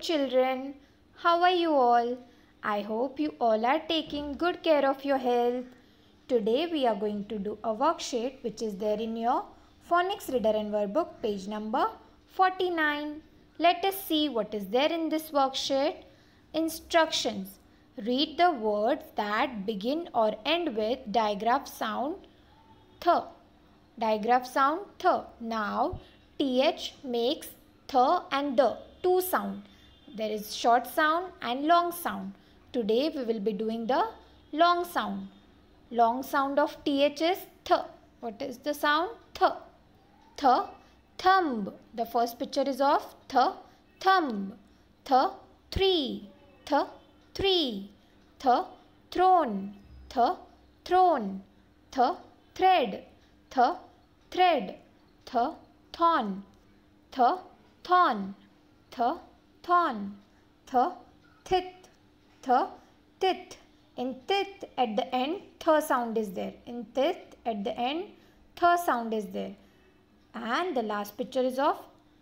children, how are you all? I hope you all are taking good care of your health. Today we are going to do a worksheet which is there in your phonics reader and workbook page number 49. Let us see what is there in this worksheet. Instructions. Read the words that begin or end with digraph sound th. Digraph sound th. Now th makes th and the two sound. There is short sound and long sound. Today we will be doing the long sound. Long sound of th is th. What is the sound? Th. Th. Thumb. The first picture is of th. Thumb. Th. Three. Th. Three. Th. Throne. Th. Throne. Th. Thread. Th. Thread. Th. Thorn. Th. Thorn th, thorn, th, thith, th, tith. In tith at the end, th sound is there. In tith at the end, th sound is there. And the last picture is of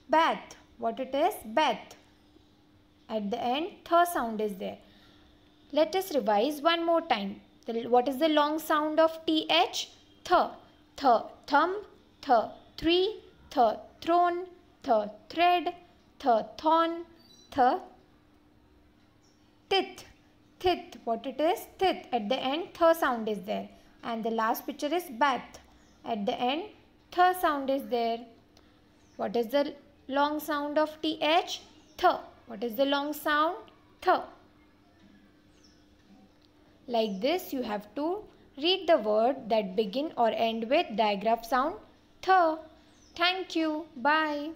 bath. What it is? Bath. At the end, th sound is there. Let us revise one more time. The, what is the long sound of th? Th. Th. Thumb. Th. Three. Th. Throne. Th. Thread th, thorn, th, tith, tith, what it is, tith, at the end th sound is there and the last picture is bath, at the end th sound is there. What is the long sound of th? Th. What is the long sound? Th. Like this you have to read the word that begin or end with digraph sound th. Thank you. Bye.